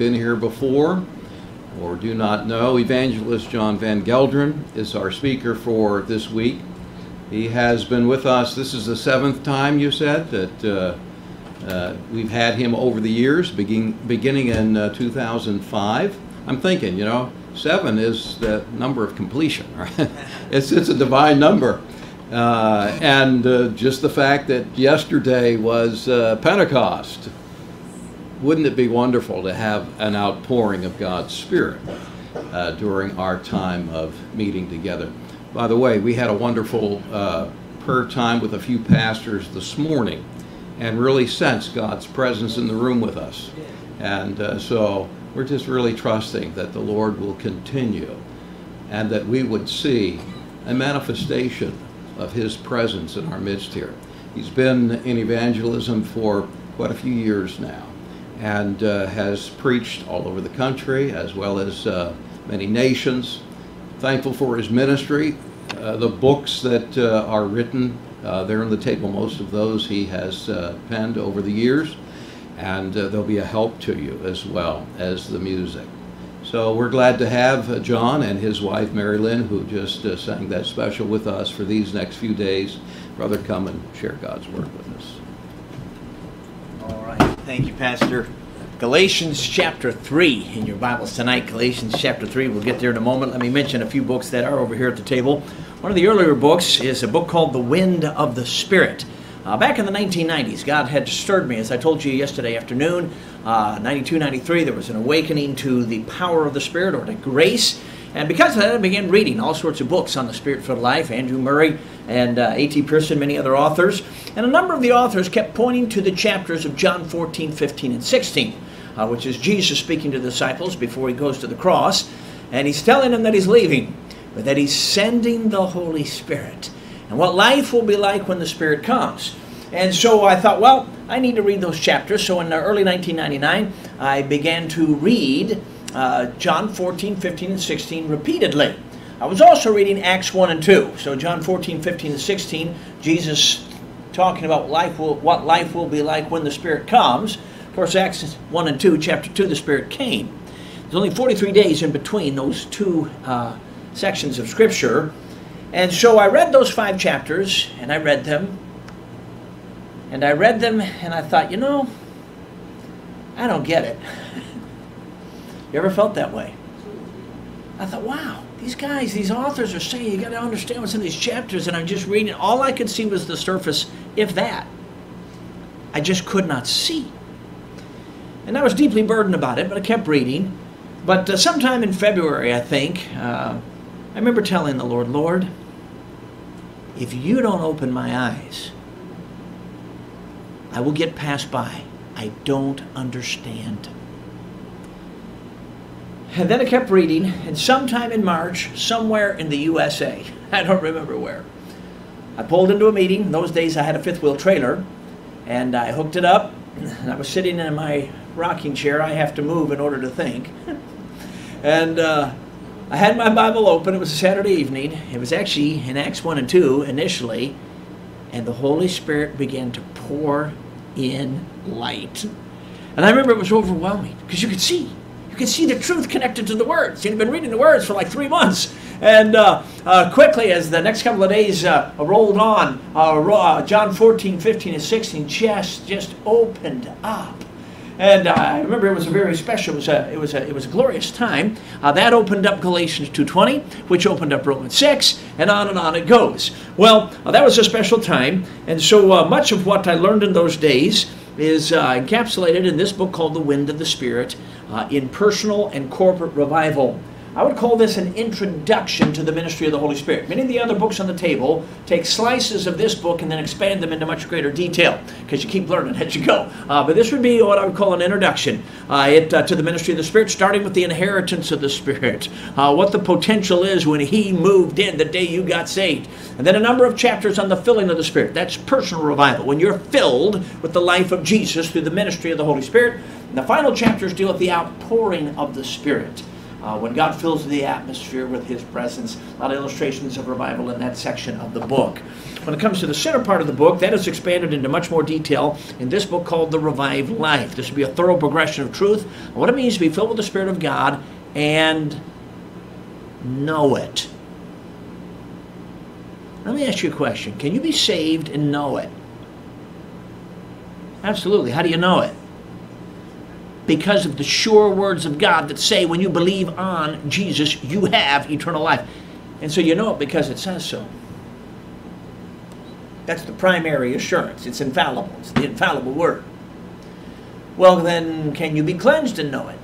been here before or do not know, Evangelist John Van Gelderen is our speaker for this week. He has been with us, this is the seventh time you said that uh, uh, we've had him over the years, begin, beginning in uh, 2005. I'm thinking, you know, seven is the number of completion, right? it's, it's a divine number. Uh, and uh, just the fact that yesterday was uh, Pentecost, wouldn't it be wonderful to have an outpouring of God's Spirit uh, during our time of meeting together? By the way, we had a wonderful uh, prayer time with a few pastors this morning and really sensed God's presence in the room with us. And uh, so we're just really trusting that the Lord will continue and that we would see a manifestation of His presence in our midst here. He's been in evangelism for quite a few years now and uh, has preached all over the country as well as uh, many nations. Thankful for his ministry. Uh, the books that uh, are written, uh, they're on the table, most of those he has uh, penned over the years, and they'll be a help to you as well as the music. So we're glad to have John and his wife Mary Lynn, who just sang that special with us for these next few days. Brother, come and share God's word with us. All right. Thank you, Pastor. Galatians chapter 3 in your Bibles tonight. Galatians chapter 3. We'll get there in a moment. Let me mention a few books that are over here at the table. One of the earlier books is a book called The Wind of the Spirit. Uh, back in the 1990s, God had stirred me, as I told you yesterday afternoon. Uh, 92, 93, there was an awakening to the power of the Spirit or to grace. And because of that, I began reading all sorts of books on the spirit-filled life. Andrew Murray and uh, A.T. Pierson, many other authors. And a number of the authors kept pointing to the chapters of John 14, 15, and 16, uh, which is Jesus speaking to the disciples before he goes to the cross. And he's telling them that he's leaving, but that he's sending the Holy Spirit. And what life will be like when the Spirit comes. And so I thought, well, I need to read those chapters. So in early 1999, I began to read uh, John 14, 15, and 16 repeatedly. I was also reading Acts 1 and 2. So John 14, 15, and 16, Jesus talking about life will, what life will be like when the Spirit comes. Of course, Acts 1 and 2, chapter 2, the Spirit came. There's only 43 days in between those two uh, sections of Scripture. And so I read those five chapters, and I read them. And I read them, and I thought, you know, I don't get it. You ever felt that way? I thought, wow, these guys, these authors are saying you got to understand what's in these chapters, and I'm just reading. All I could see was the surface, if that. I just could not see. And I was deeply burdened about it, but I kept reading. But uh, sometime in February, I think, uh, I remember telling the Lord, Lord, if you don't open my eyes, I will get passed by. I don't understand. And then I kept reading, and sometime in March, somewhere in the USA, I don't remember where, I pulled into a meeting. In those days, I had a fifth wheel trailer, and I hooked it up, and I was sitting in my rocking chair. I have to move in order to think. and uh, I had my Bible open. It was a Saturday evening. It was actually in Acts 1 and 2 initially, and the Holy Spirit began to pour in light. And I remember it was overwhelming because you could see You could see the truth connected to the words. You'd been reading the words for like three months. And uh, uh, quickly, as the next couple of days uh, rolled on, uh, John 14, 15, and 16 just, just opened up. And uh, I remember it was a very special, it was a, it was a, it was a glorious time. that opened up Galatians 2.20, which opened up Romans 6, and on and on it goes. Well, that was a special time. And so much of what I learned in those days is encapsulated in this book called The Wind of the Spirit uh, in personal and corporate revival. I would call this an introduction to the ministry of the Holy Spirit. Many of the other books on the table take slices of this book and then expand them into much greater detail because you keep learning as you go. Uh, but this would be what I would call an introduction uh, it, uh, to the ministry of the Spirit, starting with the inheritance of the Spirit, uh, what the potential is when He moved in the day you got saved. And then a number of chapters on the filling of the Spirit. That's personal revival, when you're filled with the life of Jesus through the ministry of the Holy Spirit. And the final chapters deal with the outpouring of the Spirit. Uh, when God fills the atmosphere with His presence. A lot of illustrations of revival in that section of the book. When it comes to the center part of the book, that is expanded into much more detail in this book called The Revived Life. This will be a thorough progression of truth, what it means to be filled with the Spirit of God and know it. Let me ask you a question. Can you be saved and know it? Absolutely. How do you know it? Because of the sure words of God that say when you believe on Jesus, you have eternal life. And so you know it because it says so. That's the primary assurance. It's infallible. It's the infallible word. Well, then, can you be cleansed and know it?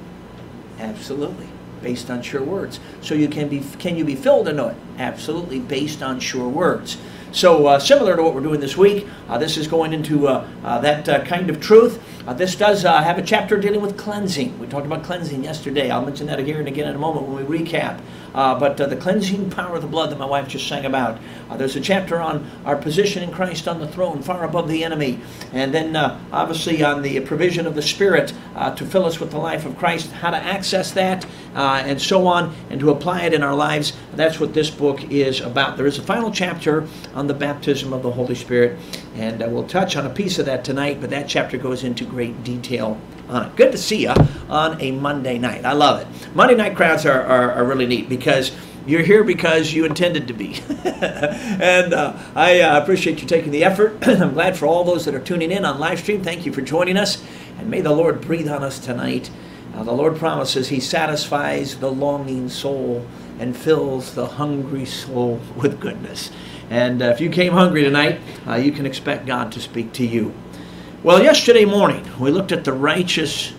Absolutely, based on sure words. So you can be can you be filled and know it? Absolutely, based on sure words. So uh, similar to what we're doing this week, uh, this is going into uh, uh that uh, kind of truth. This does have a chapter dealing with cleansing. We talked about cleansing yesterday. I'll mention that again and again in a moment when we recap. Uh, but uh, the cleansing power of the blood that my wife just sang about. Uh, there's a chapter on our position in Christ on the throne, far above the enemy. And then, uh, obviously, on the provision of the Spirit uh, to fill us with the life of Christ, how to access that, uh, and so on, and to apply it in our lives. That's what this book is about. There is a final chapter on the baptism of the Holy Spirit, and we'll touch on a piece of that tonight, but that chapter goes into great detail on it. Good to see you on a Monday night. I love it. Monday night crowds are, are, are really neat because you're here because you intended to be. and uh, I uh, appreciate you taking the effort. I'm glad for all those that are tuning in on live stream. Thank you for joining us. And may the Lord breathe on us tonight. Uh, the Lord promises He satisfies the longing soul and fills the hungry soul with goodness. And uh, if you came hungry tonight, uh, you can expect God to speak to you. Well, yesterday morning we looked at the righteous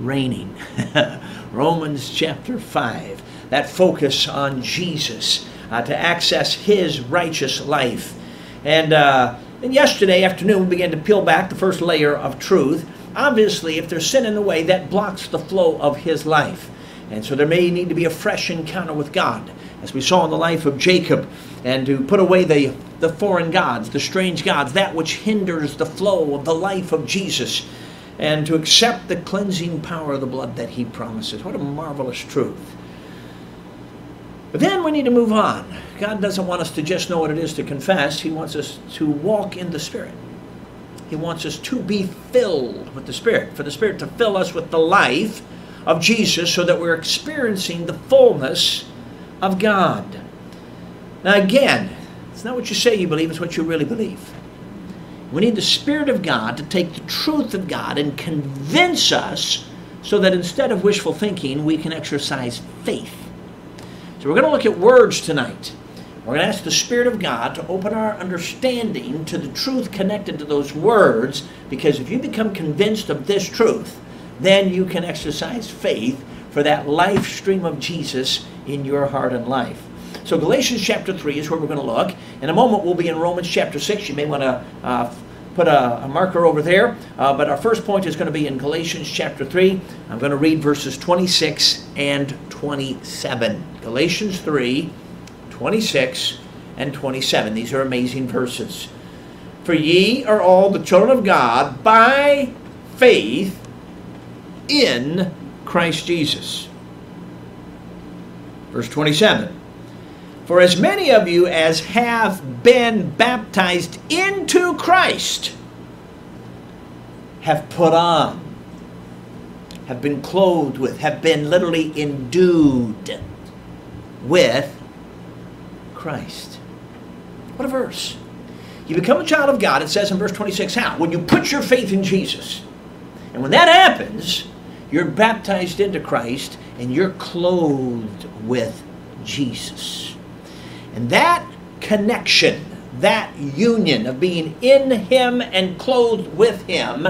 reigning. Romans chapter 5. That focus on Jesus uh, to access his righteous life. And, uh, and yesterday afternoon we began to peel back the first layer of truth. Obviously, if there's sin in the way, that blocks the flow of his life. And so there may need to be a fresh encounter with God, as we saw in the life of Jacob, and to put away the the foreign gods, the strange gods, that which hinders the flow of the life of Jesus, and to accept the cleansing power of the blood that he promises. What a marvelous truth. But then we need to move on. God doesn't want us to just know what it is to confess, He wants us to walk in the Spirit. He wants us to be filled with the Spirit, for the Spirit to fill us with the life of Jesus so that we're experiencing the fullness of God. Now, again, it's not what you say you believe, it's what you really believe. We need the Spirit of God to take the truth of God and convince us so that instead of wishful thinking, we can exercise faith. So we're going to look at words tonight. We're going to ask the Spirit of God to open our understanding to the truth connected to those words, because if you become convinced of this truth, then you can exercise faith for that life stream of Jesus in your heart and life. So Galatians chapter 3 is where we're going to look. In a moment, we'll be in Romans chapter 6. You may want to uh, put a, a, marker over there. Uh, but our first point is going to be in Galatians chapter 3. I'm going to read verses 26 and 27. Galatians 3, 26 and 27. These are amazing verses. For ye are all the children of God by faith in Christ Jesus. Verse 27. For as many of you as have been baptized into Christ have put on, have been clothed with, have been literally endued with Christ. What a verse. You become a child of God, it says in verse 26, how? When you put your faith in Jesus. And when that happens, you're baptized into Christ and you're clothed with Jesus. And that connection, that union of being in Him and clothed with Him,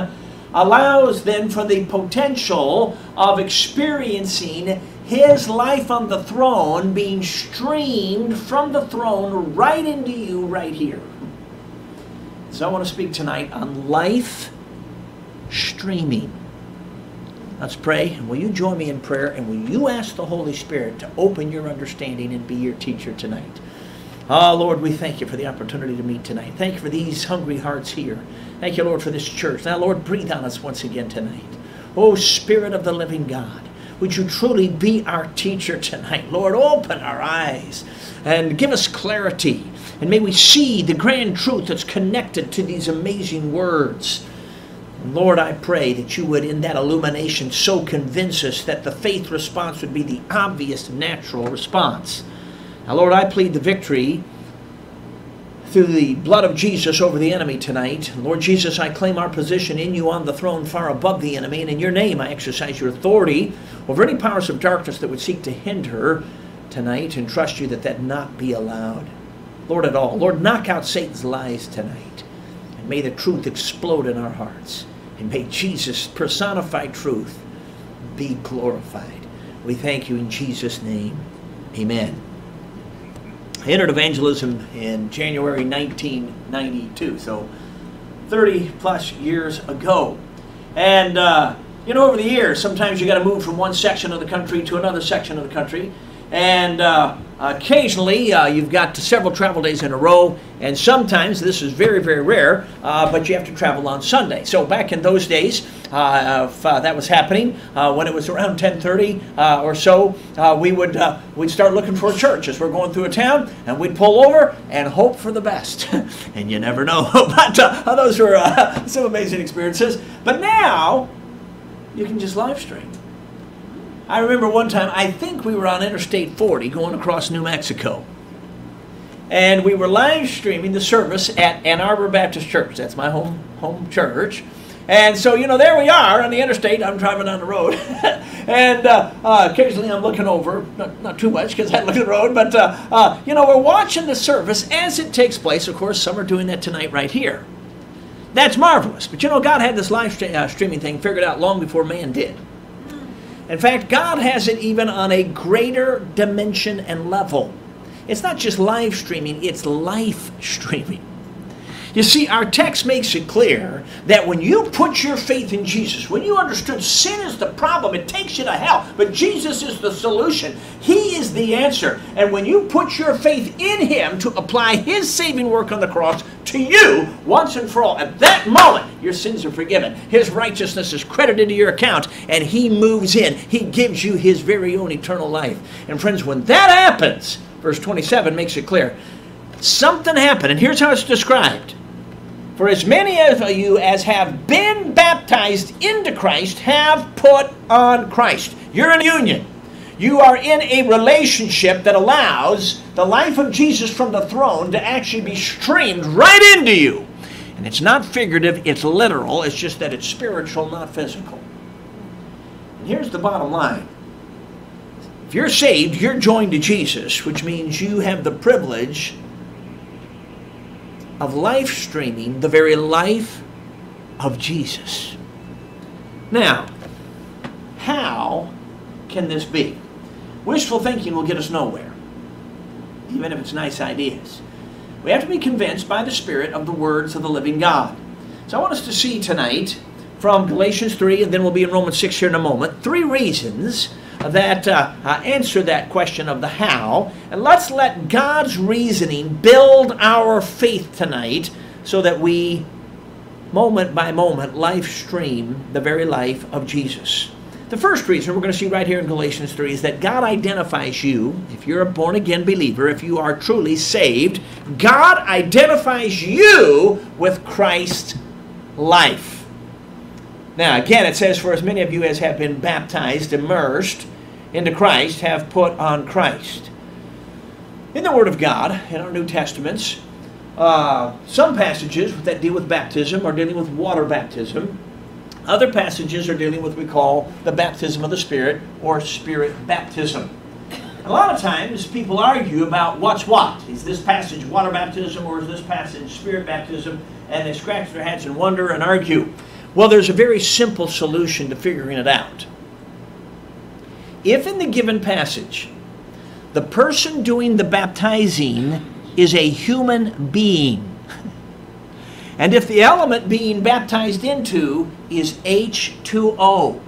allows then for the potential of experiencing His life on the throne being streamed from the throne right into you right here. So I want to speak tonight on life streaming. Let's pray. Will you join me in prayer and will you ask the Holy Spirit to open your understanding and be your teacher tonight? Ah, oh, Lord, we thank you for the opportunity to meet tonight. Thank you for these hungry hearts here. Thank you, Lord, for this church. Now, Lord, breathe on us once again tonight. Oh, Spirit of the living God, would you truly be our teacher tonight? Lord, open our eyes and give us clarity. And may we see the grand truth that's connected to these amazing words. Lord, I pray that you would, in that illumination, so convince us that the faith response would be the obvious, natural response. Now, Lord, I plead the victory through the blood of Jesus over the enemy tonight. Lord Jesus, I claim our position in you on the throne far above the enemy, and in your name I exercise your authority over any powers of darkness that would seek to hinder tonight and trust you that that not be allowed. Lord, at all. Lord, knock out Satan's lies tonight. And may the truth explode in our hearts. And may Jesus, personified truth, be glorified. We thank you in Jesus' name. Amen. I entered evangelism in January 1992, so 30 plus years ago. And, uh, you know, over the years, sometimes you got to move from one section of the country to another section of the country. And uh, occasionally, uh, you've got several travel days in a row, and sometimes this is very, very rare, uh, but you have to travel on Sunday. So back in those days, uh, if uh, that was happening, uh, when it was around 10:30 or so, we would we'd start looking for a church as we're going through a town, and we'd pull over and hope for the best. and you never know, but those were some amazing experiences. But now, you can just live stream. I remember one time, I think we were on Interstate 40 going across New Mexico. And we were live streaming the service at Ann Arbor Baptist Church. That's my home home church. And so, you know, there we are on the interstate. I'm driving down the road. and uh, uh, occasionally I'm looking over, not, not too much because I look at the road, but, uh, uh, you know, we're watching the service as it takes place. Of course, some are doing that tonight right here. That's marvelous. But, you know, God had this live uh, streaming thing figured out long before man did. In fact, God has it even on a greater dimension and level. It's not just live streaming, it's life streaming. You see, our text makes it clear that when you put your faith in Jesus, when you understood sin is the problem, it takes you to hell, but Jesus is the solution. He is the answer. And when you put your faith in Him to apply His saving work on the cross to you once and for all, at that moment, your sins are forgiven. His righteousness is credited to your account, and He moves in. He gives you His very own eternal life. And friends, when that happens, verse 27 makes it clear something happened, and here's how it's described. For as many of you as have been baptized into Christ have put on Christ. You're in union. You are in a relationship that allows the life of Jesus from the throne to actually be streamed right into you. And it's not figurative, it's literal. It's just that it's spiritual, not physical. And here's the bottom line if you're saved, you're joined to Jesus, which means you have the privilege of live streaming the very life of Jesus. Now, how can this be? Wishful thinking will get us nowhere, even if it's nice ideas. We have to be convinced by the Spirit of the words of the living God. So I want us to see tonight from Galatians 3, and then we'll be in Romans 6 here in a moment, three reasons that uh, uh, answer that question of the how. And let's let God's reasoning build our faith tonight so that we, moment by moment, life stream the very life of Jesus. The first reason we're going to see right here in Galatians 3 is that God identifies you, if you're a born again believer, if you are truly saved, God identifies you with Christ's life. Now, again, it says, For as many of you as have been baptized, immersed into Christ have put on Christ. In the Word of God, in our New Testaments, uh, some passages that deal with baptism are dealing with water baptism. Other passages are dealing with what we call the baptism of the Spirit or Spirit baptism. A lot of times people argue about what's what. Is this passage water baptism or is this passage spirit baptism? And they scratch their heads and wonder and argue. Well, there's a very simple solution to figuring it out. If in the given passage, the person doing the baptizing is a human being, and if the element being baptized into is H2O,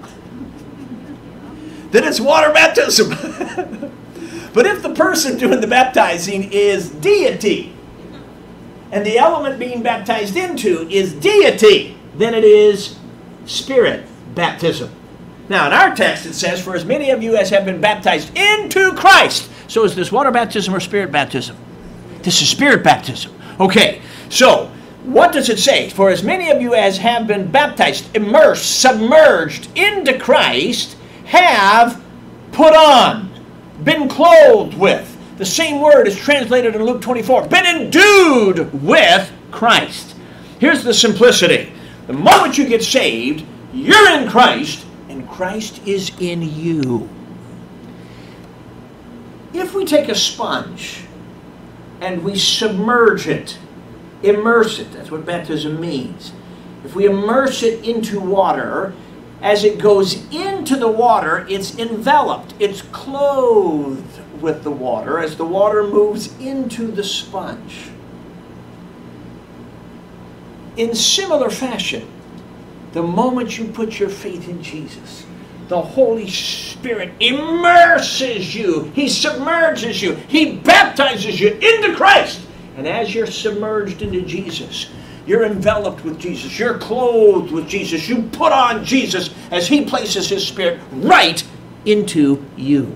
then it's water baptism. but if the person doing the baptizing is deity, and the element being baptized into is deity, then it is spirit baptism. Now, in our text, it says, For as many of you as have been baptized into Christ. So, is this water baptism or spirit baptism? This is spirit baptism. Okay, so what does it say? For as many of you as have been baptized, immersed, submerged into Christ, have put on, been clothed with. The same word is translated in Luke 24 been endued with Christ. Here's the simplicity the moment you get saved, you're in Christ, Christ is in you. If we take a sponge and we submerge it, immerse it, that's what baptism means. If we immerse it into water, as it goes into the water, it's enveloped, it's clothed with the water as the water moves into the sponge. In similar fashion, the moment you put your faith in Jesus, the Holy Spirit immerses you, He submerges you, He baptizes you into Christ. And as you're submerged into Jesus, you're enveloped with Jesus, you're clothed with Jesus, you put on Jesus as He places His Spirit right into you.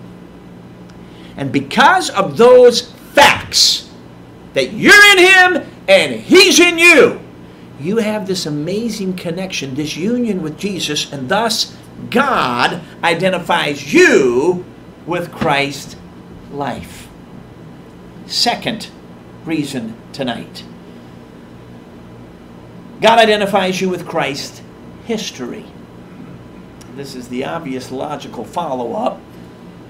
And because of those facts, that you're in Him and He's in you, you have this amazing connection, this union with Jesus, and thus God identifies you with Christ's life. Second reason tonight God identifies you with Christ's history. This is the obvious logical follow up.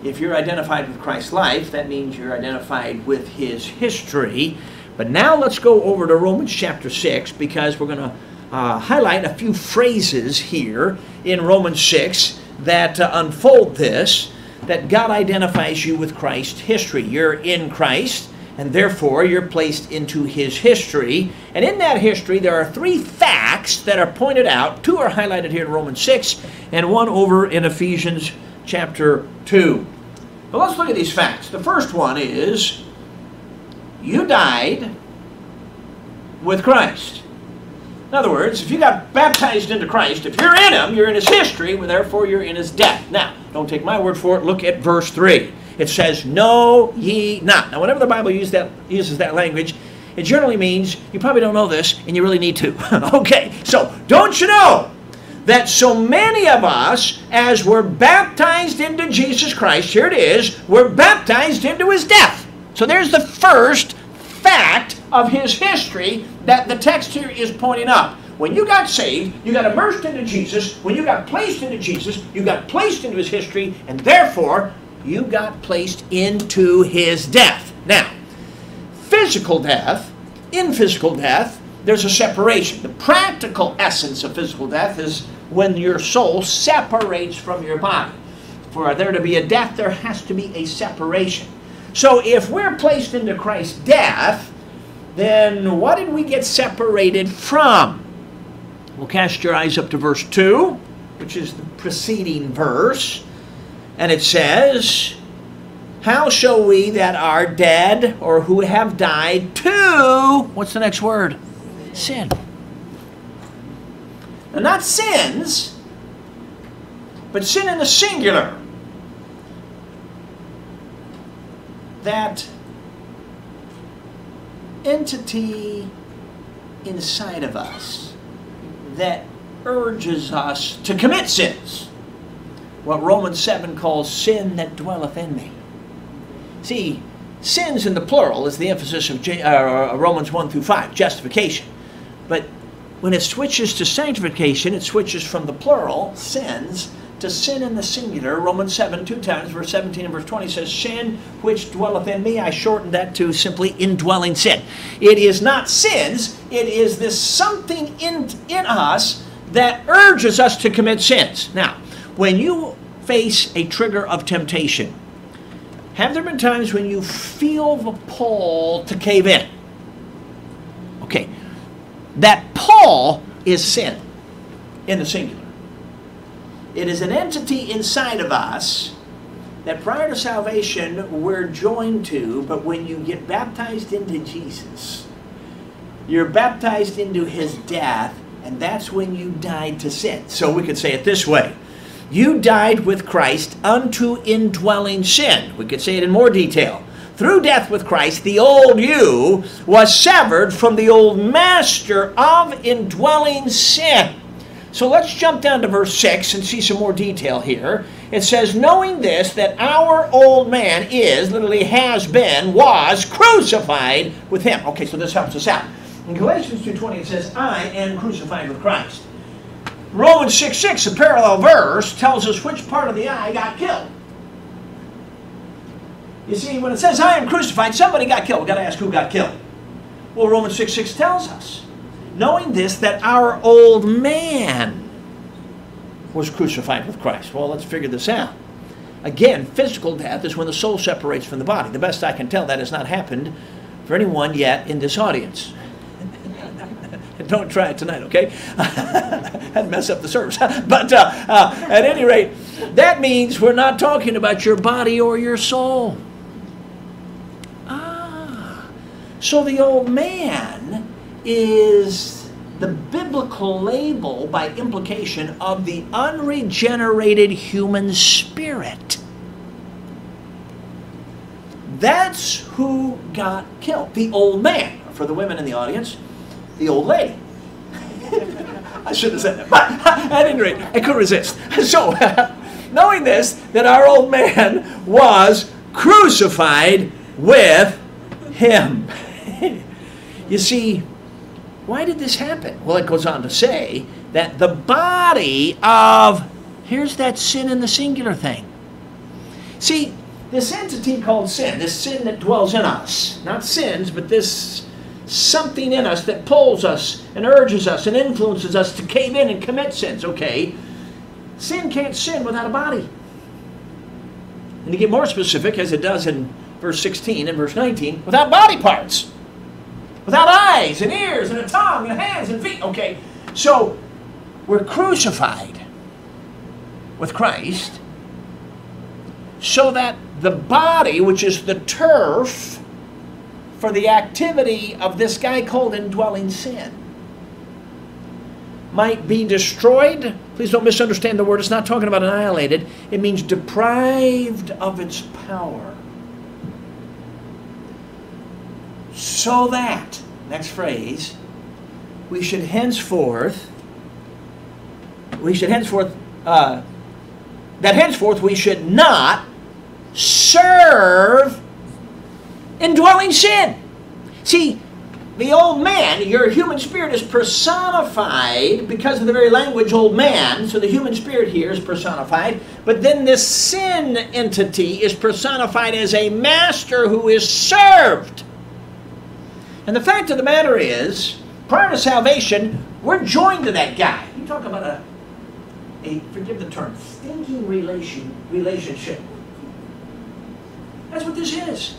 If you're identified with Christ's life, that means you're identified with his history. But now let's go over to Romans chapter 6 because we're going to uh, highlight a few phrases here in Romans 6 that uh, unfold this that God identifies you with Christ's history. You're in Christ, and therefore you're placed into his history. And in that history, there are three facts that are pointed out. Two are highlighted here in Romans 6, and one over in Ephesians chapter 2. But let's look at these facts. The first one is you died with Christ. In other words, if you got baptized into Christ, if you're in Him, you're in His history, well, therefore you're in His death. Now, don't take my word for it. Look at verse 3. It says, Know ye not. Now, whenever the Bible that, uses that language, it generally means you probably don't know this and you really need to. okay, so don't you know that so many of us, as we're baptized into Jesus Christ, here it is, we're baptized into His death. So there's the first fact of his history that the text here is pointing up. When you got saved, you got immersed into Jesus. When you got placed into Jesus, you got placed into his history, and therefore you got placed into his death. Now, physical death, in physical death, there's a separation. The practical essence of physical death is when your soul separates from your body. For there to be a death, there has to be a separation. So if we're placed into Christ's death, then what did we get separated from? Well, cast your eyes up to verse 2, which is the preceding verse. And it says, How shall we that are dead or who have died to, what's the next word? Sin. And not sins, but sin in the singular. That entity inside of us that urges us to commit sins. What Romans 7 calls sin that dwelleth in me. See, sins in the plural is the emphasis of J- uh, Romans 1 through 5, justification. But when it switches to sanctification, it switches from the plural, sins, to sin in the singular. Romans 7, two times, verse 17 and verse 20 says, Sin which dwelleth in me, I shortened that to simply indwelling sin. It is not sins, it is this something in, in us that urges us to commit sins. Now, when you face a trigger of temptation, have there been times when you feel the pull to cave in? Okay, that pull is sin in the singular. It is an entity inside of us that prior to salvation we're joined to, but when you get baptized into Jesus, you're baptized into his death, and that's when you died to sin. So we could say it this way You died with Christ unto indwelling sin. We could say it in more detail. Through death with Christ, the old you was severed from the old master of indwelling sin. So let's jump down to verse 6 and see some more detail here. It says, Knowing this, that our old man is, literally has been, was crucified with him. Okay, so this helps us out. In Galatians 2.20 it says, I am crucified with Christ. Romans 6 6, a parallel verse, tells us which part of the I got killed. You see, when it says I am crucified, somebody got killed. We've got to ask who got killed. Well, Romans 6 6 tells us, knowing this, that our old man was crucified with Christ. Well, let's figure this out. Again, physical death is when the soul separates from the body. The best I can tell, that has not happened for anyone yet in this audience. Don't try it tonight, okay? Had mess up the service. but uh, uh, at any rate, that means we're not talking about your body or your soul. Ah, so the old man is the biblical label by implication of the unregenerated human spirit. That's who got killed. The old man. For the women in the audience, the old lady. I shouldn't have said that. But at any rate, I couldn't resist. So, knowing this, that our old man was crucified with him. you see, why did this happen? Well, it goes on to say that the body of, here's that sin in the singular thing. See, this entity called sin, this sin that dwells in us, not sins, but this something in us that pulls us and urges us and influences us to cave in and commit sins, okay? Sin can't sin without a body. And to get more specific, as it does in verse 16 and verse 19, without body parts without eyes and ears and a tongue and hands and feet. Okay, so we're crucified with Christ so that the body, which is the turf for the activity of this guy called indwelling sin, might be destroyed. Please don't misunderstand the word. It's not talking about annihilated. It means deprived of its power. So that, next phrase, we should henceforth, we should henceforth, uh, that henceforth we should not serve indwelling sin. See, the old man, your human spirit is personified because of the very language old man, so the human spirit here is personified, but then this sin entity is personified as a master who is served. And the fact of the matter is, prior to salvation, we're joined to that guy. You talk about a, a forgive the term, stinking relation, relationship. That's what this is.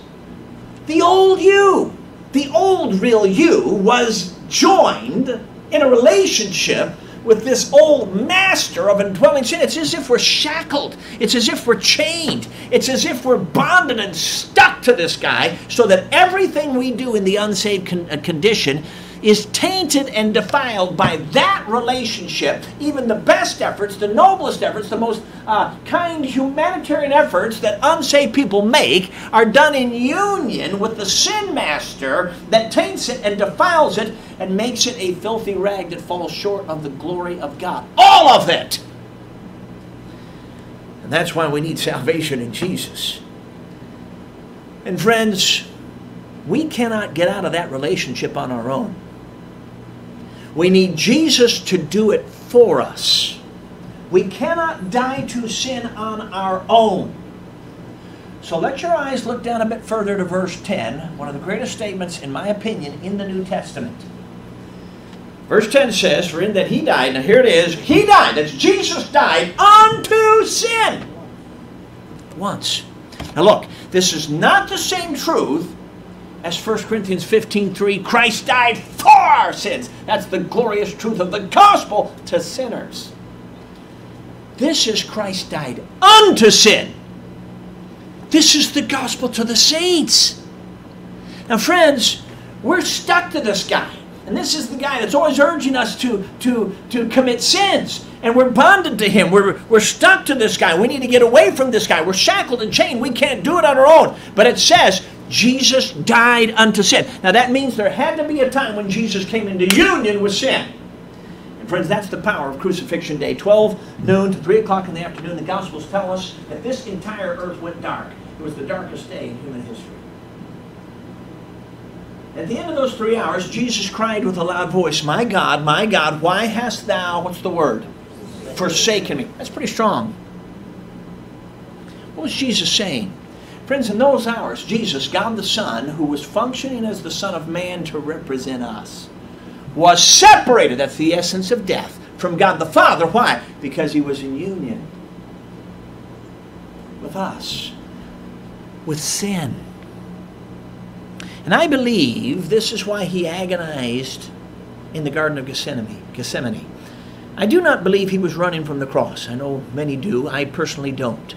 The old you, the old real you, was joined in a relationship with this old master of indwelling sin. It's as if we're shackled. It's as if we're chained. It's as if we're bonded and stuck to this guy so that everything we do in the unsaved con- uh, condition is tainted and defiled by that relationship. Even the best efforts, the noblest efforts, the most uh, kind humanitarian efforts that unsaved people make are done in union with the sin master that taints it and defiles it and makes it a filthy rag that falls short of the glory of God. All of it! And that's why we need salvation in Jesus. And friends, we cannot get out of that relationship on our own. We need Jesus to do it for us. We cannot die to sin on our own. So let your eyes look down a bit further to verse 10, one of the greatest statements, in my opinion, in the New Testament. Verse 10 says, For in that he died, now here it is, he died, that's Jesus died unto sin once. Now look, this is not the same truth as 1 Corinthians 15 3, Christ died for our sins. That's the glorious truth of the gospel to sinners. This is Christ died unto sin. This is the gospel to the saints. Now, friends, we're stuck to this guy. And this is the guy that's always urging us to, to, to commit sins. And we're bonded to him. We're, we're stuck to this guy. We need to get away from this guy. We're shackled and chained. We can't do it on our own. But it says Jesus died unto sin. Now that means there had to be a time when Jesus came into union with sin. And friends, that's the power of crucifixion day. 12 noon to 3 o'clock in the afternoon, the Gospels tell us that this entire earth went dark. It was the darkest day in human history. At the end of those three hours, Jesus cried with a loud voice, My God, my God, why hast thou, what's the word? Forsaken me. That's pretty strong. What was Jesus saying? Friends, in those hours, Jesus, God the Son, who was functioning as the Son of Man to represent us, was separated, that's the essence of death, from God the Father. Why? Because he was in union with us, with sin. And I believe this is why he agonized in the Garden of Gethsemane. Gethsemane. I do not believe he was running from the cross. I know many do. I personally don't.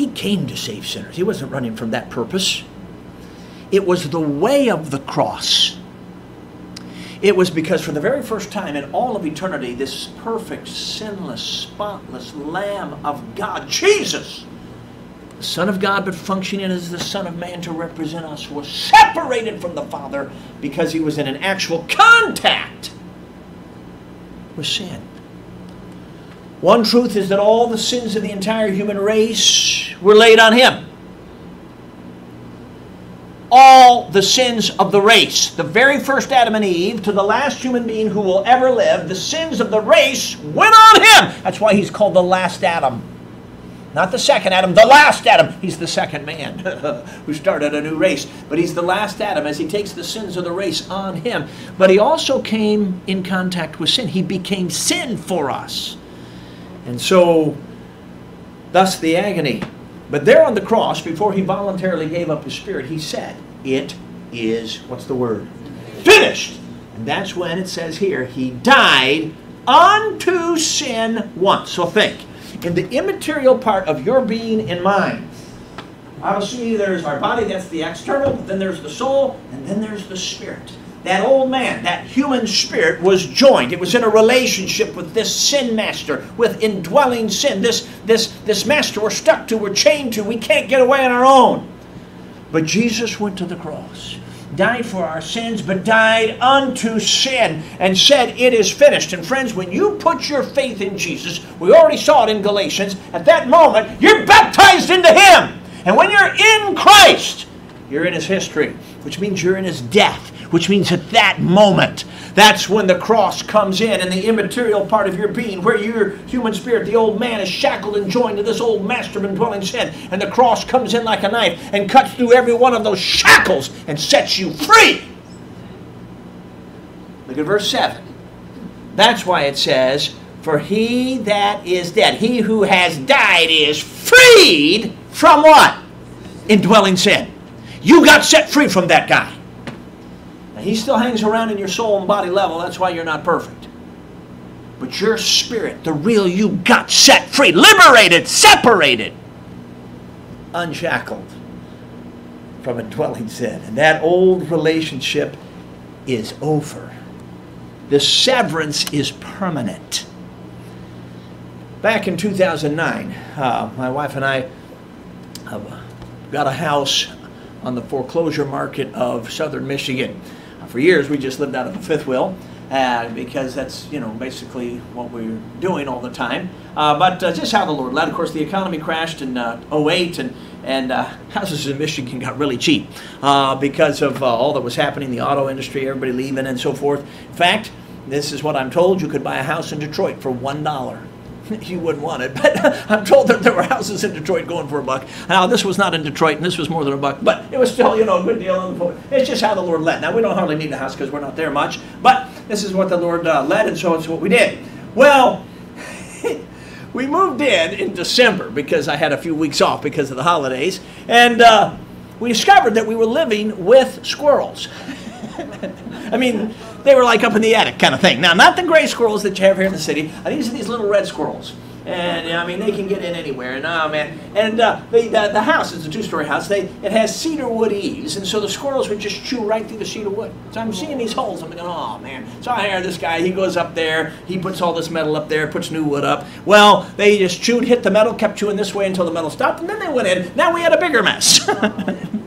He came to save sinners. He wasn't running from that purpose. It was the way of the cross. It was because for the very first time in all of eternity, this perfect, sinless, spotless Lamb of God, Jesus, the Son of God, but functioning as the Son of Man to represent us, was separated from the Father because he was in an actual contact with sin. One truth is that all the sins of the entire human race were laid on him. All the sins of the race, the very first Adam and Eve to the last human being who will ever live, the sins of the race went on him. That's why he's called the last Adam. Not the second Adam, the last Adam. He's the second man who started a new race. But he's the last Adam as he takes the sins of the race on him. But he also came in contact with sin. He became sin for us. And so, thus the agony. But there on the cross, before he voluntarily gave up his spirit, he said, It is, what's the word? Finished! And that's when it says here, he died unto sin once. So think, in the immaterial part of your being and mine, obviously there's our body, that's the external, then there's the soul, and then there's the spirit that old man, that human spirit was joined. It was in a relationship with this sin master, with indwelling sin. This, this, this master we're stuck to, we're chained to, we can't get away on our own. But Jesus went to the cross, died for our sins, but died unto sin, and said, It is finished. And friends, when you put your faith in Jesus, we already saw it in Galatians, at that moment, you're baptized into Him. And when you're in Christ, you're in His history, which means you're in His death which means at that moment, that's when the cross comes in and the immaterial part of your being, where your human spirit, the old man, is shackled and joined to this old masterman dwelling sin. And the cross comes in like a knife and cuts through every one of those shackles and sets you free. Look at verse 7. That's why it says, For he that is dead, he who has died, is freed from what? Indwelling sin. You got set free from that guy. He still hangs around in your soul and body level. That's why you're not perfect. But your spirit, the real you, got set free, liberated, separated, unshackled from indwelling sin. And that old relationship is over. The severance is permanent. Back in 2009, uh, my wife and I uh, got a house on the foreclosure market of southern Michigan for years we just lived out of a fifth wheel uh, because that's you know basically what we are doing all the time. Uh, but uh, just how the Lord led. Of course, the economy crashed in uh, 08 and and uh, houses in Michigan got really cheap uh, because of uh, all that was happening, the auto industry, everybody leaving, and so forth. In fact, this is what I'm told: you could buy a house in Detroit for one dollar. you wouldn't want it. But I'm told that there were houses in Detroit going for a buck. Now, this was not in Detroit, and this was more than a buck, but it was still, you know, a good deal. It's just how the Lord led. Now, we don't hardly need a house because we're not there much, but this is what the Lord uh, led, and so it's what we did. Well, we moved in in December because I had a few weeks off because of the holidays, and uh, we discovered that we were living with squirrels. I mean, they were like up in the attic kind of thing. Now, not the gray squirrels that you have here in the city. These are these little red squirrels. And I mean, they can get in anywhere. And oh man, and uh, the, the the house is a two-story house. They it has cedar wood eaves, and so the squirrels would just chew right through the cedar wood. So I'm seeing these holes. I'm going, oh man. So I hire this guy. He goes up there. He puts all this metal up there. Puts new wood up. Well, they just chewed, hit the metal, kept chewing this way until the metal stopped, and then they went in. Now we had a bigger mess.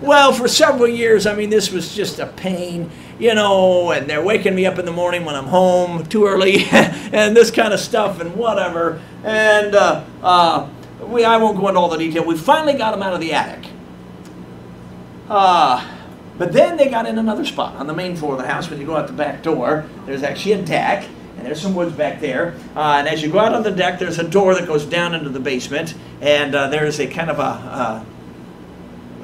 Well, for several years, I mean, this was just a pain, you know, and they're waking me up in the morning when I'm home too early, and this kind of stuff, and whatever. And uh, uh, we, I won't go into all the detail. We finally got them out of the attic. Uh, but then they got in another spot on the main floor of the house. When you go out the back door, there's actually a deck, and there's some woods back there. Uh, and as you go out on the deck, there's a door that goes down into the basement, and uh, there's a kind of a,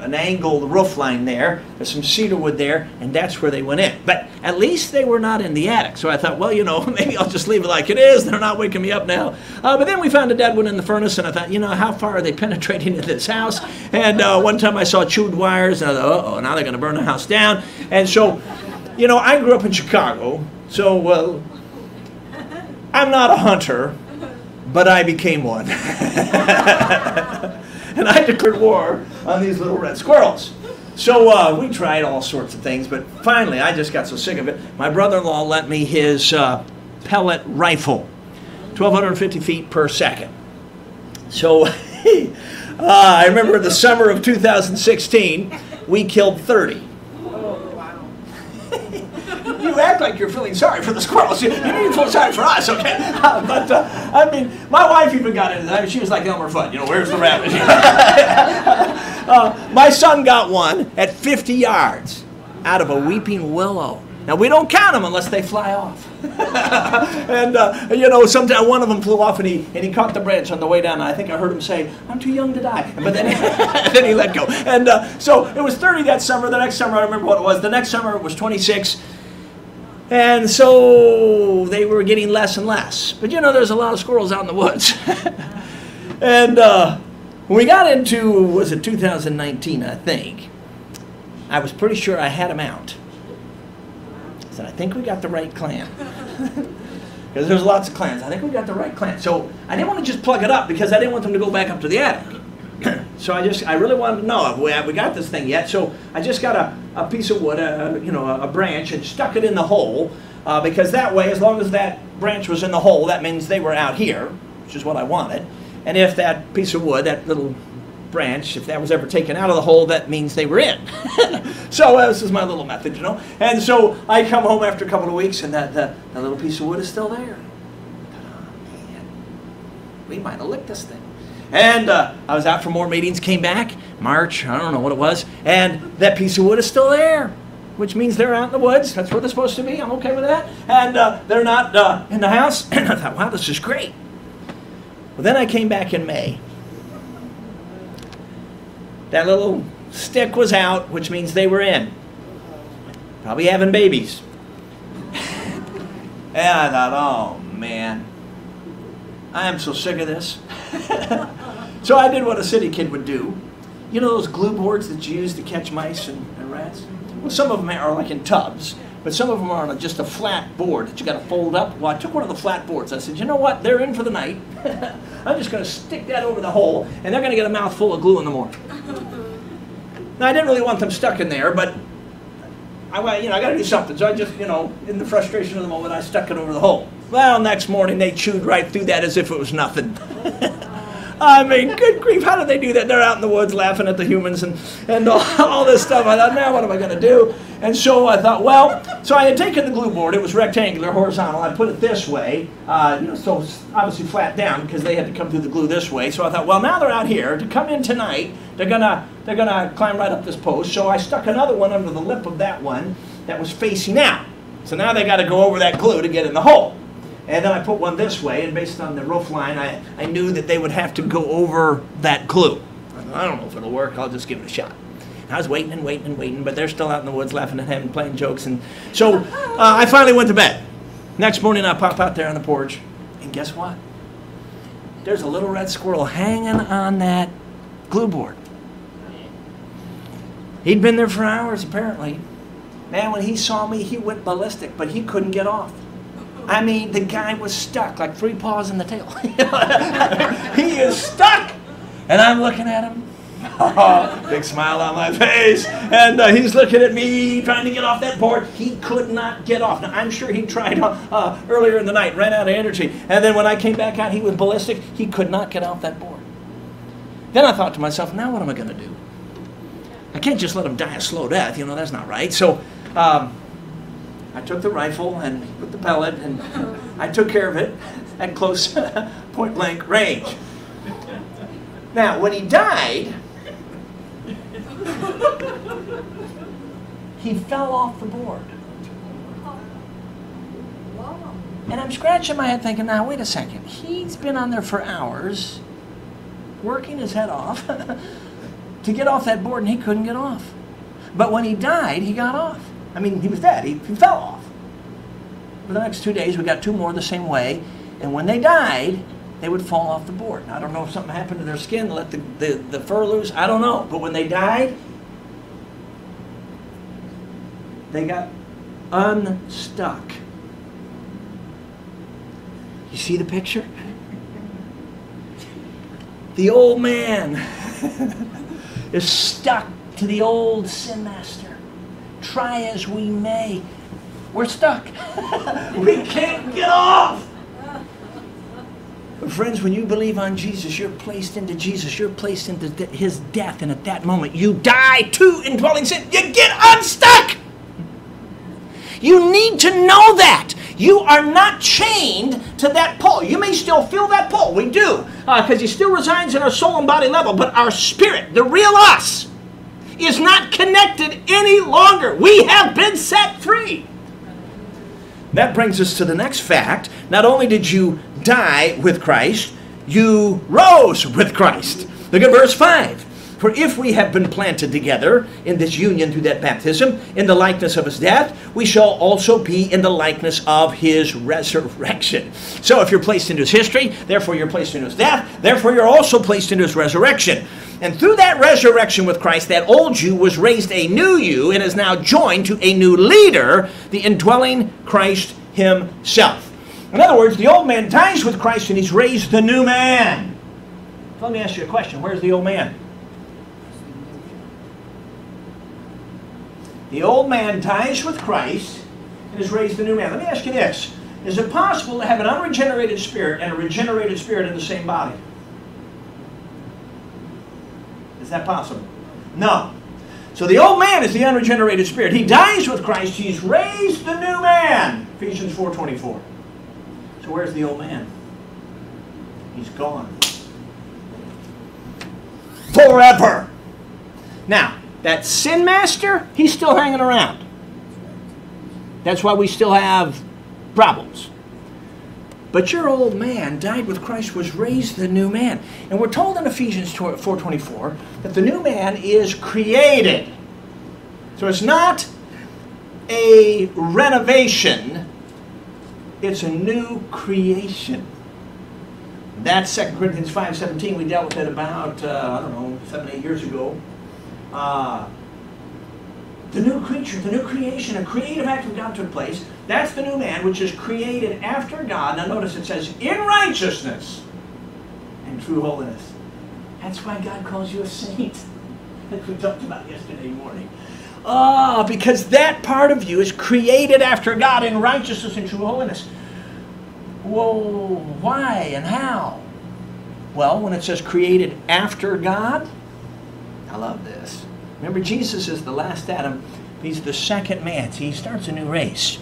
an angled roof line there. There's some cedar wood there, and that's where they went in. But at least they were not in the attic. So I thought, well, you know, maybe I'll just leave it like it is. They're not waking me up now. Uh, but then we found a dead one in the furnace, and I thought, you know, how far are they penetrating into this house? And uh, one time I saw chewed wires, and I thought, oh, now they're going to burn the house down. And so, you know, I grew up in Chicago, so well, I'm not a hunter, but I became one. and I declared war on these little red squirrels. So uh, we tried all sorts of things, but finally I just got so sick of it. My brother-in-law lent me his uh, pellet rifle, 1,250 feet per second. So uh, I remember the summer of 2016, we killed 30 you act like you're feeling sorry for the squirrels. You, you need to feel sorry for us, okay? Uh, but uh, I mean, my wife even got into that. She was like Elmer Fudd, you know, where's the rabbit? uh, my son got one at 50 yards out of a weeping willow. Now we don't count them unless they fly off. and uh, you know, sometimes one of them flew off and he and he caught the branch on the way down. I think I heard him say, "I'm too young to die," but then then he let go. And uh, so it was 30 that summer. The next summer, I remember what it was. The next summer it was 26. And so they were getting less and less. But you know, there's a lot of squirrels out in the woods. and uh, when we got into, was it 2019, I think, I was pretty sure I had them out. I said, I think we got the right clan. Because there's lots of clans. I think we got the right clan. So I didn't want to just plug it up because I didn't want them to go back up to the attic. so I just, I really wanted to know if we, have we got this thing yet. So I just got a, a piece of wood, a, you know, a, branch, and stuck it in the hole. Uh, because that way, as long as that branch was in the hole, that means they were out here, which is what I wanted. And if that piece of wood, that little branch, if that was ever taken out of the hole, that means they were in. so uh, this is my little method, you know. And so I come home after a couple of weeks, and that, that, that little piece of wood is still there. We might have licked this thing. And uh, I was out for more meetings, came back, March, I don't know what it was, and that piece of wood is still there, which means they're out in the woods. That's where they're supposed to be. I'm okay with that. And uh, they're not uh, in the house. And I thought, wow, this is great. Well, then I came back in May. That little stick was out, which means they were in. Probably having babies. and I thought, oh man, I am so sick of this. so I did what a city kid would do. You know those glue boards that you use to catch mice and, and rats? Well, some of them are like in tubs, but some of them are on a, just a flat board that you got to fold up. Well, I took one of the flat boards. I said, you know what? They're in for the night. I'm just going to stick that over the hole, and they're going to get a mouthful of glue in the morning. now, I didn't really want them stuck in there, but I, you know, I got to do something. So I just, you know, in the frustration of the moment, I stuck it over the hole. Well, next morning they chewed right through that as if it was nothing. I mean, good grief, how did they do that? They're out in the woods laughing at the humans and, and all, all this stuff. I thought, now what am I going to do? And so I thought, well, so I had taken the glue board. It was rectangular, horizontal. I put it this way, uh, you know, so obviously flat down because they had to come through the glue this way. So I thought, well, now they're out here. To come in tonight, they're gonna they're gonna climb right up this post. So I stuck another one under the lip of that one that was facing out. So now they got to go over that glue to get in the hole. And then I put one this way, and based on the roof line, I, I knew that they would have to go over that glue. I don't know if it'll work, I'll just give it a shot. I was waiting and waiting and waiting, but they're still out in the woods laughing at him and playing jokes. And so uh, I finally went to bed. Next morning, I pop out there on the porch, and guess what? There's a little red squirrel hanging on that glue board. He'd been there for hours, apparently. Man, when he saw me, he went ballistic, but he couldn't get off. I mean, the guy was stuck like three paws in the tail. he is stuck. And I'm looking at him. big smile on my face. And uh, he's looking at me, trying to get off that board. He could not get off. Now, I'm sure he tried uh, uh, earlier in the night, ran out of energy. And then when I came back out, he was ballistic. He could not get off that board. Then I thought to myself, now what am I going to do? I can't just let him die a slow death. You know, that's not right. So um, I took the rifle and put the pellet, and I took care of it at close point blank range. Now, when he died, he fell off the board. And I'm scratching my head thinking, now, wait a second. He's been on there for hours, working his head off to get off that board, and he couldn't get off. But when he died, he got off. I mean, he was dead. He, he fell off. For the next two days, we got two more the same way. And when they died, they would fall off the board. I don't know if something happened to their skin, let the, the, the fur loose. I don't know. But when they died, they got unstuck. You see the picture? The old man is stuck to the old sin master. Try as we may, we're stuck. we can't get off. But friends, when you believe on Jesus, you're placed into Jesus. You're placed into his death. And at that moment, you die to indwelling sin. You get unstuck. You need to know that. You are not chained to that pole. You may still feel that pull. We do. Because uh, he still resides in our soul and body level. But our spirit, the real us, is not connected any longer. We have been set free. That brings us to the next fact. Not only did you die with Christ, you rose with Christ. Look at verse 5. For if we have been planted together in this union through that baptism, in the likeness of his death, we shall also be in the likeness of his resurrection. So if you're placed into his history, therefore you're placed into his death, therefore you're also placed into his resurrection. And through that resurrection with Christ, that old you was raised a new you and is now joined to a new leader, the indwelling Christ himself. In other words, the old man dies with Christ and he's raised the new man. Let me ask you a question. Where's the old man? The old man dies with Christ and is raised the new man. Let me ask you this. Is it possible to have an unregenerated spirit and a regenerated spirit in the same body? Is that possible? No. So the old man is the unregenerated spirit. He dies with Christ. He's raised the new man. Ephesians 4.24. So where's the old man? He's gone. Forever. Now, that sin master, he's still hanging around. That's why we still have problems. But your old man died with Christ, was raised the new man. And we're told in Ephesians 4.24 that the new man is created. So it's not a renovation, it's a new creation. That's 2 Corinthians 5.17. We dealt with it about, uh, I don't know, seven, eight years ago. Uh, the new creature, the new creation, a creative act of God took place. That's the new man, which is created after God. Now notice it says, in righteousness and true holiness. That's why God calls you a saint. As we talked about yesterday morning. Ah, oh, because that part of you is created after God in righteousness and true holiness. Whoa, why and how? Well, when it says created after God, I love this. Remember, Jesus is the last Adam. He's the second man. He starts a new race.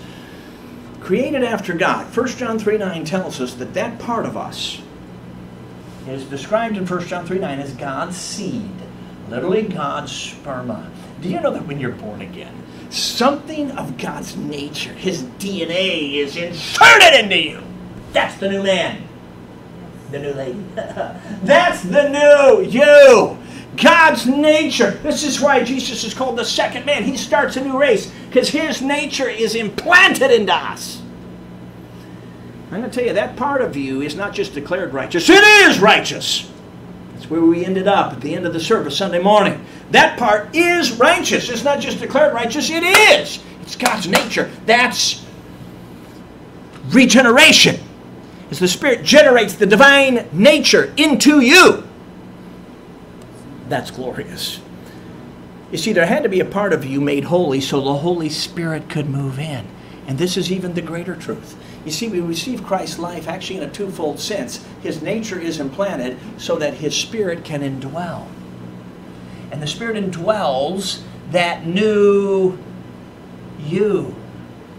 Created after God. 1 John 3 9 tells us that that part of us is described in 1 John 3 9 as God's seed. Literally, God's sperma. Do you know that when you're born again, something of God's nature, His DNA, is inserted into you? That's the new man. The new lady. That's the new you. God's nature. This is why Jesus is called the second man. He starts a new race because his nature is implanted into us. I'm going to tell you, that part of you is not just declared righteous, it is righteous. That's where we ended up at the end of the service Sunday morning. That part is righteous. It's not just declared righteous, it is. It's God's nature. That's regeneration. As the Spirit generates the divine nature into you. That's glorious. You see, there had to be a part of you made holy so the Holy Spirit could move in. And this is even the greater truth. You see, we receive Christ's life actually in a twofold sense. His nature is implanted so that His Spirit can indwell. And the Spirit indwells that new you,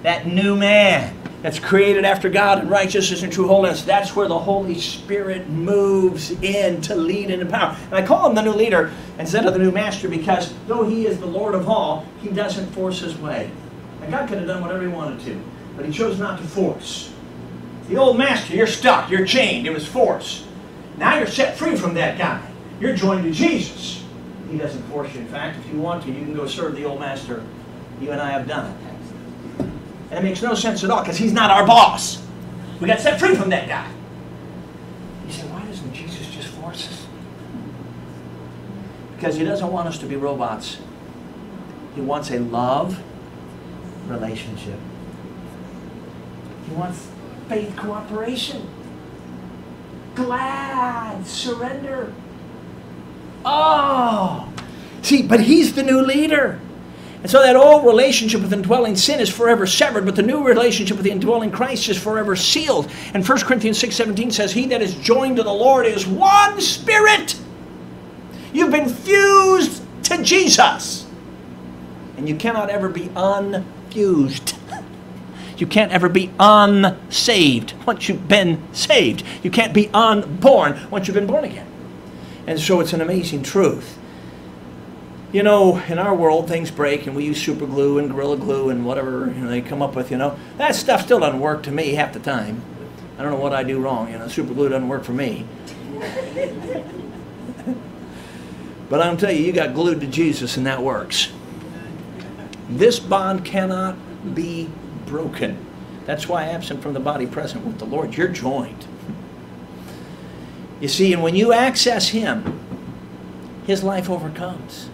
that new man that's created after God in righteousness and true holiness. That's where the Holy Spirit moves in to lead and empower. And I call him the new leader instead of the new master because though he is the Lord of all, he doesn't force his way. And God could have done whatever he wanted to, but he chose not to force. The old master, you're stuck, you're chained, it was force. Now you're set free from that guy. You're joined to Jesus. He doesn't force you. In fact, if you want to, you can go serve the old master. You and I have done it. And it makes no sense at all because he's not our boss. We got set free from that guy. You say, why doesn't Jesus just force us? Because he doesn't want us to be robots. He wants a love relationship. He wants faith cooperation. Glad surrender. Oh! See, but he's the new leader. And so that old relationship with indwelling sin is forever severed, but the new relationship with the indwelling Christ is forever sealed. And 1 Corinthians 6:17 says, He that is joined to the Lord is one spirit. You've been fused to Jesus. And you cannot ever be unfused. You can't ever be unsaved once you've been saved. You can't be unborn once you've been born again. And so it's an amazing truth. You know, in our world, things break, and we use super glue and gorilla glue and whatever you know, they come up with. You know, that stuff still doesn't work to me half the time. I don't know what I do wrong. You know, super glue doesn't work for me. but I'm telling you, you got glued to Jesus, and that works. This bond cannot be broken. That's why absent from the body, present with the Lord. You're joined. You see, and when you access Him, His life overcomes.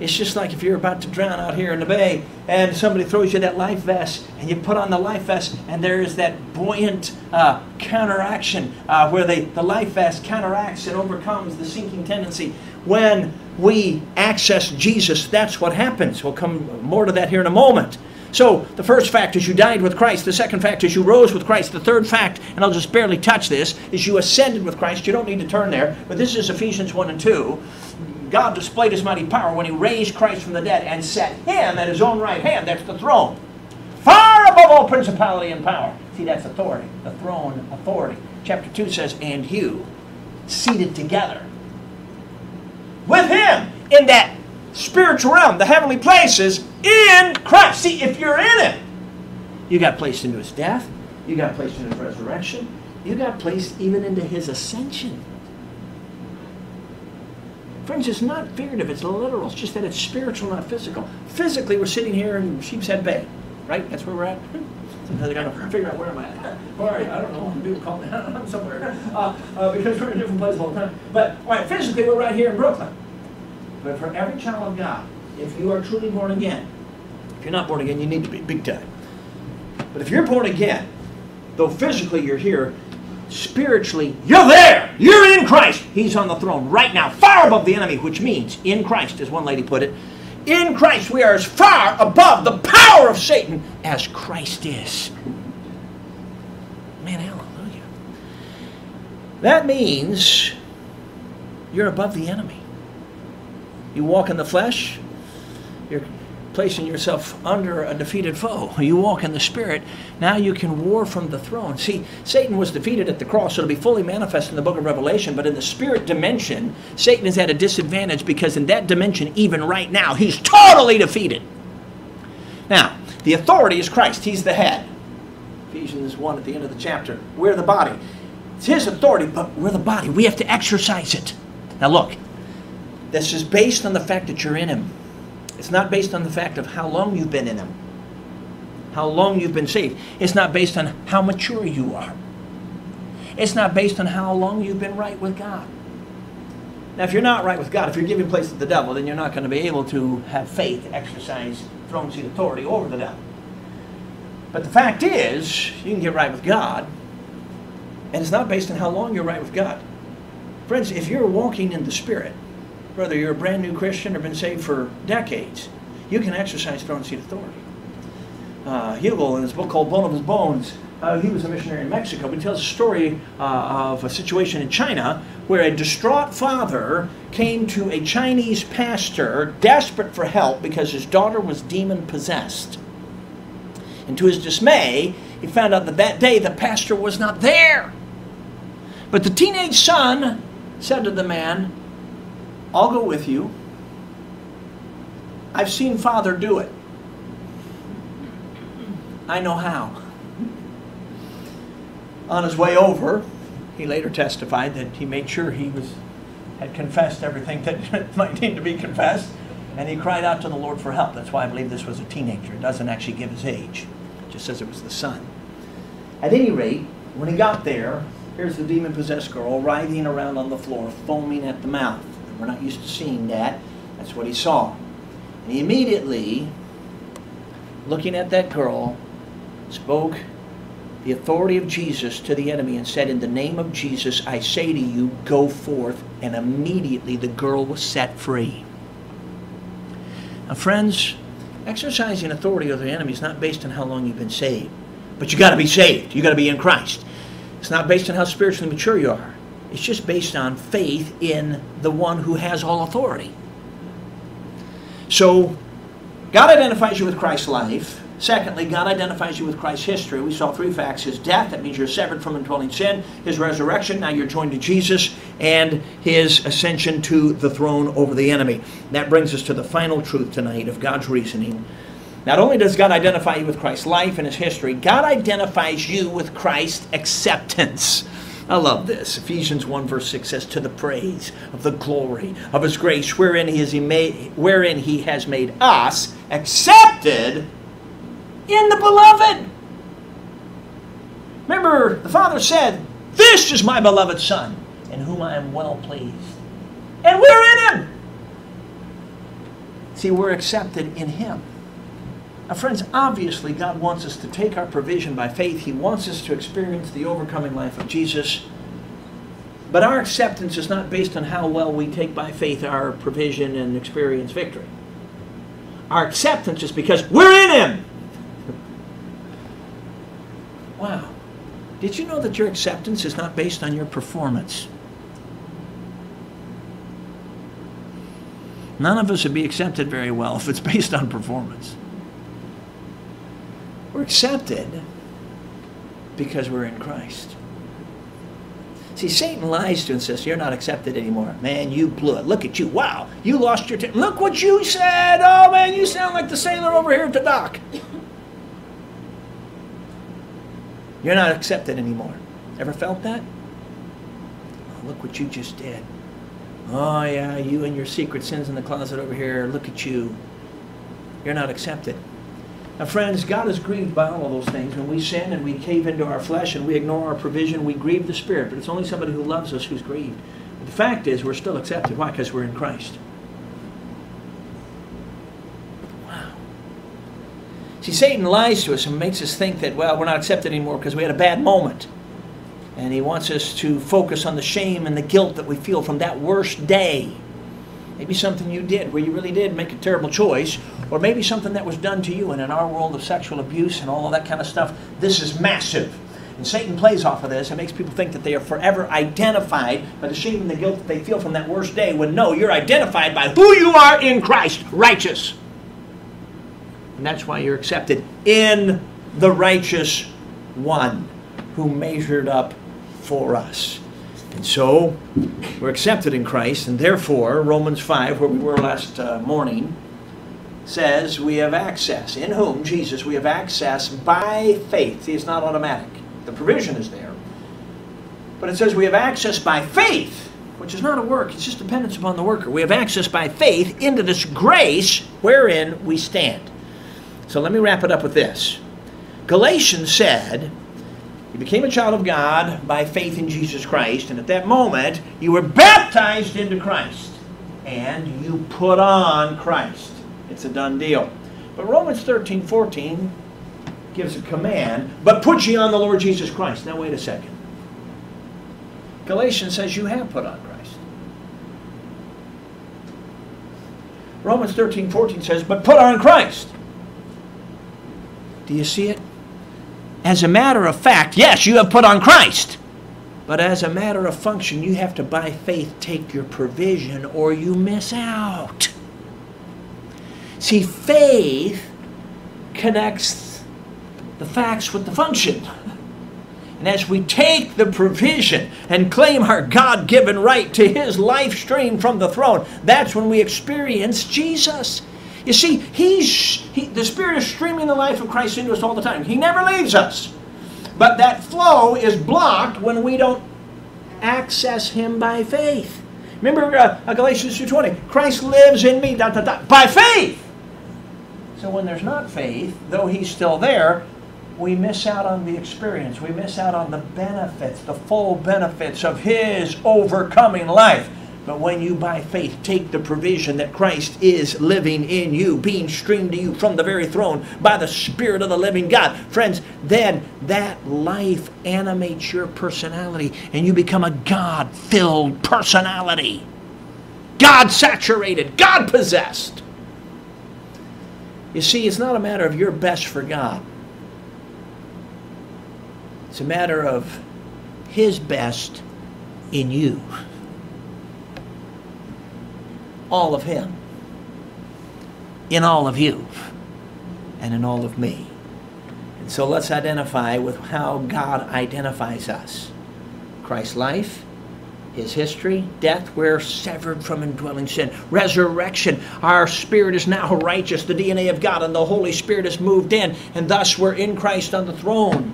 It's just like if you're about to drown out here in the bay and somebody throws you that life vest and you put on the life vest and there is that buoyant uh, counteraction uh, where they, the life vest counteracts and overcomes the sinking tendency. When we access Jesus, that's what happens. We'll come more to that here in a moment. So, the first fact is you died with Christ. The second fact is you rose with Christ. The third fact, and I'll just barely touch this, is you ascended with Christ. You don't need to turn there, but this is Ephesians 1 and 2. God displayed his mighty power when he raised Christ from the dead and set him at his own right hand. That's the throne. Far above all principality and power. See, that's authority. The throne authority. Chapter 2 says, and you seated together with him in that spiritual realm, the heavenly places, in Christ. See, if you're in it, you got placed into his death, you got placed into his resurrection, you got placed even into his ascension. Friends, it's not figurative, it's literal. It's just that it's spiritual, not physical. Physically, we're sitting here in Sheepshead Bay, right? That's where we're at. Sometimes I gotta figure out where am I at. Are you? I don't know. People call me. I'm somewhere. Uh, uh, because we're in different places all the time. But, all right, physically, we're right here in Brooklyn. But for every child of God, if you are truly born again, if you're not born again, you need to be big time. But if you're born again, though physically you're here, spiritually you're there. You're in Christ. He's on the throne right now, far above the enemy, which means in Christ, as one lady put it. In Christ, we are as far above the power of Satan as Christ is. Man, hallelujah. That means you're above the enemy. You walk in the flesh, placing yourself under a defeated foe. You walk in the Spirit, now you can war from the throne. See, Satan was defeated at the cross, so it'll be fully manifest in the book of Revelation, but in the spirit dimension, Satan is at a disadvantage because in that dimension, even right now, he's totally defeated. Now, the authority is Christ, he's the head. Ephesians 1 at the end of the chapter. We're the body. It's his authority, but we're the body. We have to exercise it. Now, look, this is based on the fact that you're in him. It's not based on the fact of how long you've been in Him, how long you've been saved. It's not based on how mature you are. It's not based on how long you've been right with God. Now, if you're not right with God, if you're giving place to the devil, then you're not going to be able to have faith, exercise throne seat authority over the devil. But the fact is, you can get right with God, and it's not based on how long you're right with God. Friends, if you're walking in the Spirit, whether you're a brand new Christian or been saved for decades, you can exercise throne seat authority. Uh, in his book called Bone of His Bones, uh, he was a missionary in Mexico, but he tells a story uh, of a situation in China where a distraught father came to a Chinese pastor desperate for help because his daughter was demon possessed. And to his dismay, he found out that that day the pastor was not there. But the teenage son said to the man, I'll go with you. I've seen father do it. I know how. On his way over, he later testified that he made sure he was had confessed everything that might need to be confessed, and he cried out to the Lord for help. That's why I believe this was a teenager. It doesn't actually give his age. It just says it was the son. At any rate, when he got there, here's the demon possessed girl writhing around on the floor, foaming at the mouth. We're not used to seeing that. That's what he saw. And he immediately, looking at that girl, spoke the authority of Jesus to the enemy and said, In the name of Jesus, I say to you, go forth. And immediately the girl was set free. Now, friends, exercising authority over the enemy is not based on how long you've been saved. But you got to be saved. You got to be in Christ. It's not based on how spiritually mature you are. It's just based on faith in the one who has all authority. So, God identifies you with Christ's life. Secondly, God identifies you with Christ's history. We saw three facts His death, that means you're severed from indwelling sin. His resurrection, now you're joined to Jesus. And His ascension to the throne over the enemy. That brings us to the final truth tonight of God's reasoning. Not only does God identify you with Christ's life and His history, God identifies you with Christ's acceptance. I love this. Ephesians 1 verse 6 says, To the praise of the glory of his grace, wherein he, has made, wherein he has made us accepted in the beloved. Remember, the Father said, This is my beloved Son, in whom I am well pleased. And we're in him. See, we're accepted in him. Now, friends, obviously, God wants us to take our provision by faith. He wants us to experience the overcoming life of Jesus. But our acceptance is not based on how well we take by faith our provision and experience victory. Our acceptance is because we're in Him. Wow. Did you know that your acceptance is not based on your performance? None of us would be accepted very well if it's based on performance. We're accepted because we're in Christ. See, Satan lies to says, You're not accepted anymore. Man, you blew it. Look at you. Wow. You lost your. Look what you said. Oh, man, you sound like the sailor over here at the dock. You're not accepted anymore. Ever felt that? Oh, look what you just did. Oh, yeah, you and your secret sins in the closet over here. Look at you. You're not accepted. Now, friends, God is grieved by all of those things. When we sin and we cave into our flesh and we ignore our provision, we grieve the Spirit. But it's only somebody who loves us who's grieved. But the fact is, we're still accepted. Why? Because we're in Christ. Wow. See, Satan lies to us and makes us think that, well, we're not accepted anymore because we had a bad moment. And he wants us to focus on the shame and the guilt that we feel from that worst day. Maybe something you did where you really did make a terrible choice, or maybe something that was done to you. And in our world of sexual abuse and all of that kind of stuff, this is massive. And Satan plays off of this and makes people think that they are forever identified by the shame and the guilt that they feel from that worst day, when no, you're identified by who you are in Christ, righteous. And that's why you're accepted in the righteous one who measured up for us. And so we're accepted in Christ, and therefore, Romans 5, where we were last uh, morning, says we have access. In whom, Jesus, we have access by faith. It's not automatic, the provision is there. But it says we have access by faith, which is not a work, it's just dependence upon the worker. We have access by faith into this grace wherein we stand. So let me wrap it up with this. Galatians said, you became a child of God by faith in Jesus Christ, and at that moment, you were baptized into Christ, and you put on Christ. It's a done deal. But Romans 13 14 gives a command, but put ye on the Lord Jesus Christ. Now, wait a second. Galatians says you have put on Christ. Romans 13, 14 says, but put on Christ. Do you see it? As a matter of fact, yes, you have put on Christ. But as a matter of function, you have to, by faith, take your provision or you miss out. See, faith connects the facts with the function. And as we take the provision and claim our God given right to His life stream from the throne, that's when we experience Jesus. You see, he's, he, the Spirit is streaming the life of Christ into us all the time. He never leaves us. But that flow is blocked when we don't access Him by faith. Remember uh, Galatians 2.20, Christ lives in me, dot, dot, dot, by faith. So when there's not faith, though He's still there, we miss out on the experience. We miss out on the benefits, the full benefits of His overcoming life. But when you, by faith, take the provision that Christ is living in you, being streamed to you from the very throne by the Spirit of the living God, friends, then that life animates your personality and you become a God filled personality. God saturated, God possessed. You see, it's not a matter of your best for God. It's a matter of His best in you. All of Him. In all of you. And in all of me. And so let's identify with how God identifies us Christ's life, his history, death, we're severed from indwelling sin. Resurrection, our spirit is now righteous, the DNA of God, and the Holy Spirit has moved in, and thus we're in Christ on the throne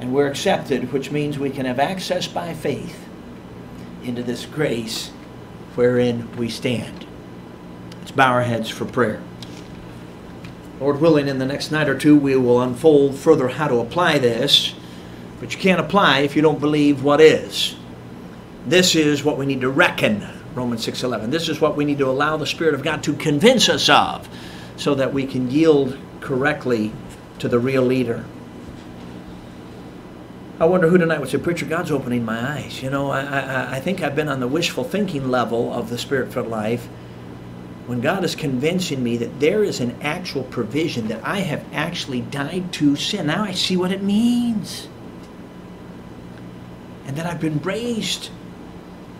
and we're accepted, which means we can have access by faith into this grace wherein we stand. Let's bow our heads for prayer. Lord willing, in the next night or two, we will unfold further how to apply this, but you can't apply if you don't believe what is. This is what we need to reckon, Romans 6.11. This is what we need to allow the Spirit of God to convince us of so that we can yield correctly to the real leader. I wonder who tonight would say, Preacher, God's opening my eyes. You know, I, I, I think I've been on the wishful thinking level of the spirit filled life when God is convincing me that there is an actual provision that I have actually died to sin. Now I see what it means. And that I've been raised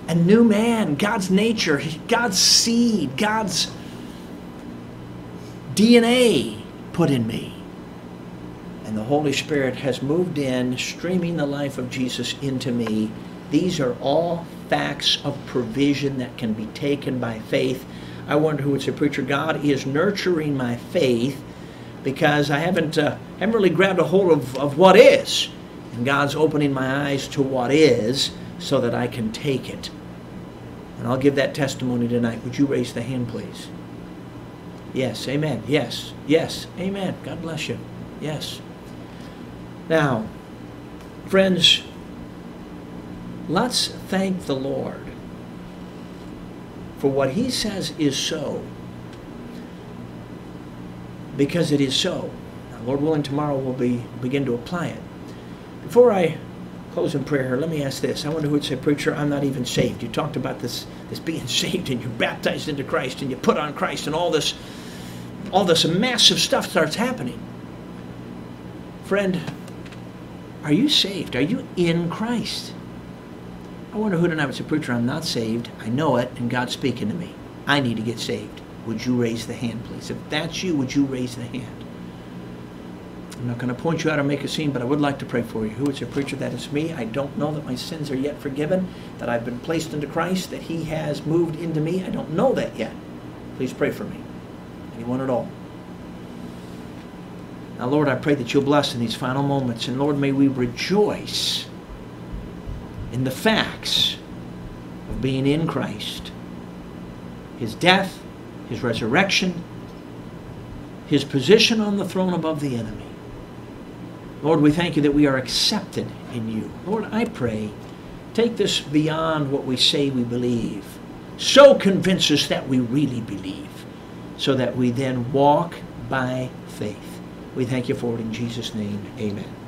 a new man, God's nature, God's seed, God's DNA put in me and the Holy Spirit has moved in, streaming the life of Jesus into me. These are all facts of provision that can be taken by faith. I wonder who would say, Preacher, God is nurturing my faith because I haven't, uh, haven't really grabbed a hold of, of what is. And God's opening my eyes to what is so that I can take it. And I'll give that testimony tonight. Would you raise the hand, please? Yes, amen. Yes, yes, amen. God bless you. Yes. Now, friends, let's thank the Lord for what He says is so, because it is so. Now, Lord willing, tomorrow we'll be, begin to apply it. Before I close in prayer, let me ask this. I wonder who would say, Preacher, I'm not even saved. You talked about this, this being saved, and you're baptized into Christ, and you put on Christ, and all this, all this massive stuff starts happening. Friend, are you saved? Are you in Christ? I wonder who tonight would say, Preacher, I'm not saved. I know it, and God's speaking to me. I need to get saved. Would you raise the hand, please? If that's you, would you raise the hand? I'm not going to point you out or make a scene, but I would like to pray for you. Who is say, Preacher, that is me. I don't know that my sins are yet forgiven, that I've been placed into Christ, that He has moved into me. I don't know that yet. Please pray for me. Anyone at all? Now, Lord, I pray that you'll bless in these final moments. And Lord, may we rejoice in the facts of being in Christ his death, his resurrection, his position on the throne above the enemy. Lord, we thank you that we are accepted in you. Lord, I pray, take this beyond what we say we believe. So convince us that we really believe, so that we then walk by faith. We thank you for it in Jesus' name. Amen.